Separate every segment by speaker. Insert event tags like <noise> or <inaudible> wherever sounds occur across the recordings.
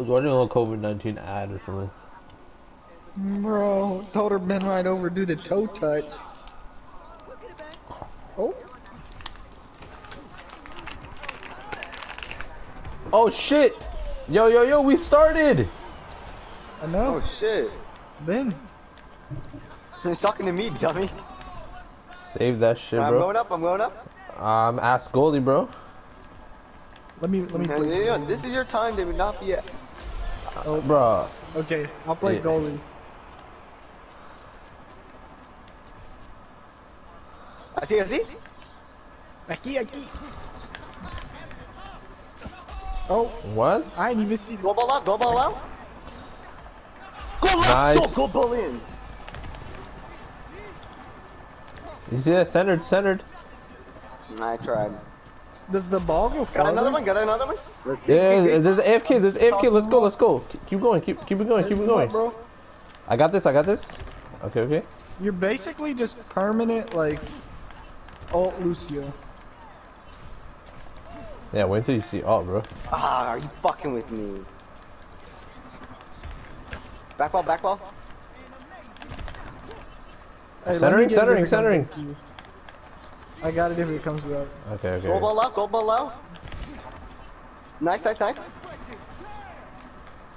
Speaker 1: was watching a little COVID-19 ad or something.
Speaker 2: Bro, told her bend right over, do the toe touch. Oh,
Speaker 1: Oh shit! Yo, yo, yo, we started!
Speaker 2: I know.
Speaker 3: Oh shit.
Speaker 2: Ben,
Speaker 3: He's talking to me, dummy.
Speaker 1: Save that shit,
Speaker 3: I'm
Speaker 1: bro.
Speaker 3: going up, I'm going up.
Speaker 1: Um, ask Goldie, bro.
Speaker 2: let me let me
Speaker 3: Yeah,
Speaker 2: play.
Speaker 3: yeah, This is your time, David, not Oh, yet.
Speaker 1: Bro.
Speaker 2: Okay, I'll play
Speaker 1: Yeah.
Speaker 2: goalie.
Speaker 3: I see, I see.
Speaker 2: Aquí, aquí. Oh,
Speaker 1: What?
Speaker 2: I didn't even see.
Speaker 3: Go ball out, go ball out. Go left,
Speaker 1: Nice.
Speaker 3: go, go ball in.
Speaker 1: You see that? Centered, centered.
Speaker 3: I tried.
Speaker 2: Does the ball go
Speaker 3: Got another one, got another one. Let's
Speaker 1: Yeah,
Speaker 3: big, big, big.
Speaker 1: there's AFK, there's AFK,
Speaker 2: Toss
Speaker 1: let's go,
Speaker 2: up.
Speaker 1: let's go. Keep- Keep going, keep, keep it going, keep it going.
Speaker 2: up, bro.
Speaker 1: I got this, I got this. Okay, okay.
Speaker 2: You're basically just permanent, like, ult Lucio.
Speaker 1: Yeah, wait until you see ult, bro.
Speaker 3: Ah, are you fucking with me? Back ball, back ball.
Speaker 2: Hey, let
Speaker 1: Centering,
Speaker 2: me get it if
Speaker 1: centering,
Speaker 2: it comes
Speaker 1: centering.
Speaker 2: Back to you. I got it if it comes back.
Speaker 1: Okay, okay.
Speaker 3: Go ball out, go ball out. Nice, nice, nice.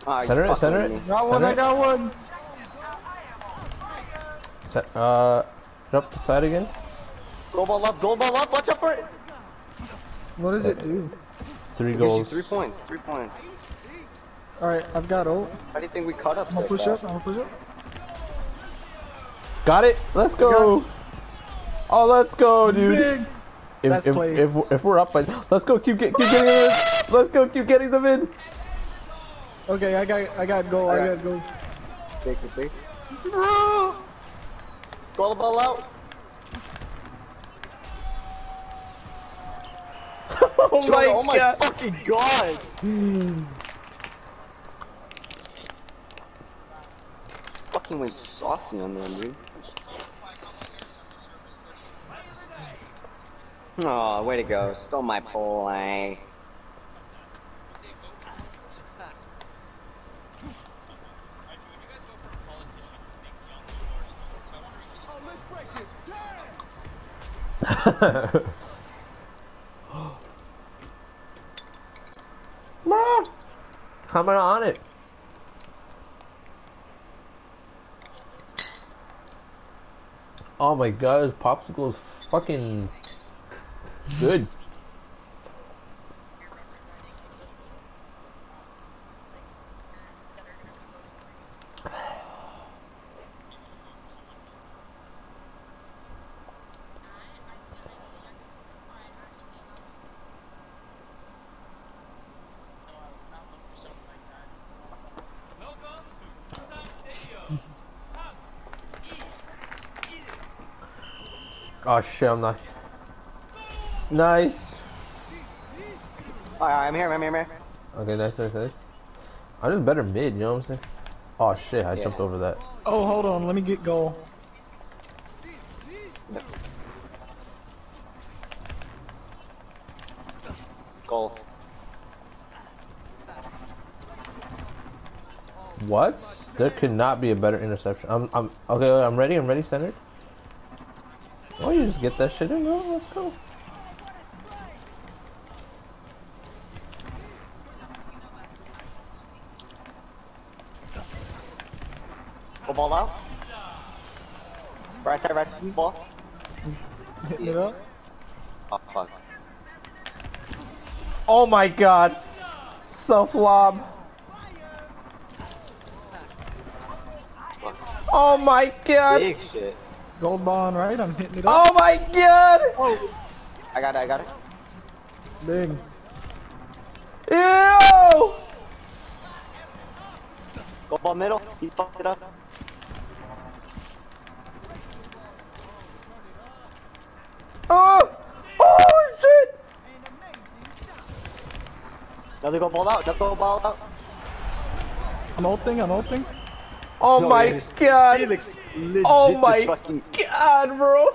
Speaker 3: Ah, you
Speaker 1: Center it, center
Speaker 3: with
Speaker 1: it.
Speaker 3: me.
Speaker 2: Got one, I got one.
Speaker 1: Set, uh, drop the side again.
Speaker 3: Go ball up, go ball up, watch out for it.
Speaker 2: What does it do?
Speaker 1: Three
Speaker 3: Gives you
Speaker 1: goals.
Speaker 3: three points, three points.
Speaker 2: Alright, I've got ult.
Speaker 3: How do you think we caught up?
Speaker 2: I'm gonna
Speaker 3: so
Speaker 2: push up,
Speaker 3: fast?
Speaker 2: I'm gonna push up.
Speaker 1: Got it. Let's go. Oh, let's go, dude.
Speaker 2: Big!
Speaker 1: If, if,
Speaker 2: play.
Speaker 1: if, if we're up, by, let's go. Keep get, keep getting them in. Let's go. Keep getting them in.
Speaker 2: Okay, I got I got goal, I
Speaker 3: Alright.
Speaker 2: got goal.
Speaker 3: Big, big, big.
Speaker 2: Bro!
Speaker 3: Go the ball out. <laughs>
Speaker 1: oh
Speaker 3: Jordan,
Speaker 1: my
Speaker 3: oh my
Speaker 1: god.
Speaker 3: fucking god. <sighs> fucking went saucy on them, dude. Oh, way to go. Stole my eh?
Speaker 1: Mom, comment on it. Oh my god, this popsicle is fucking good. Oh shit, I'm not. Nice.
Speaker 3: Alright, I'm here, I'm here, I'm here.
Speaker 1: Okay, nice, nice, nice. I'm just better mid, you know what I'm saying? Oh shit, I
Speaker 3: Yeah.
Speaker 1: jumped over that.
Speaker 2: Oh, hold on, let me get goal.
Speaker 3: Goal.
Speaker 1: What? There could not be a better interception. I'm, I'm, okay, I'm ready, I'm ready, centered. Oh, you just get that shit in, bro? Let's go.
Speaker 3: Go ball out. Right side, right side, ball. <laughs>
Speaker 2: Hitting it.
Speaker 3: Oh, fuck.
Speaker 1: Oh my god. Self lob. Oh my god.
Speaker 3: Big shit.
Speaker 2: Gold bond, right? I'm hitting it up.
Speaker 1: Oh my god.
Speaker 2: Oh,
Speaker 3: I got it, I got it.
Speaker 2: big.
Speaker 1: Ew.
Speaker 3: Go ball middle. He fucked it up.
Speaker 1: Oh. Oh shit.
Speaker 3: Another go ball out. Another go ball out.
Speaker 2: I'm ulting, I'm ulting.
Speaker 1: Oh
Speaker 3: No,
Speaker 1: my
Speaker 3: yeah,
Speaker 1: god.
Speaker 3: Felix oh legit
Speaker 1: Oh
Speaker 3: just
Speaker 1: my
Speaker 3: fucking.
Speaker 1: god, bro.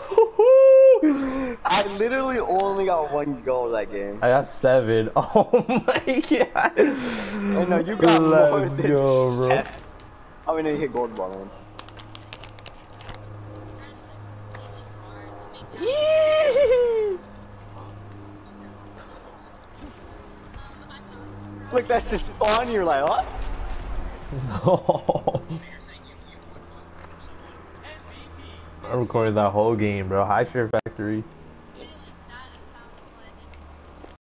Speaker 3: I <laughs>
Speaker 4: I literally only got one goal that game.
Speaker 1: I got seven. <laughs> Oh my god.
Speaker 4: I know you got more
Speaker 1: Let's
Speaker 4: than
Speaker 1: go, bro.
Speaker 4: seven. I mean, you hit gold ball man. That's just on You're like, what? <laughs>
Speaker 1: I recorded that whole game, bro. High Share Factory.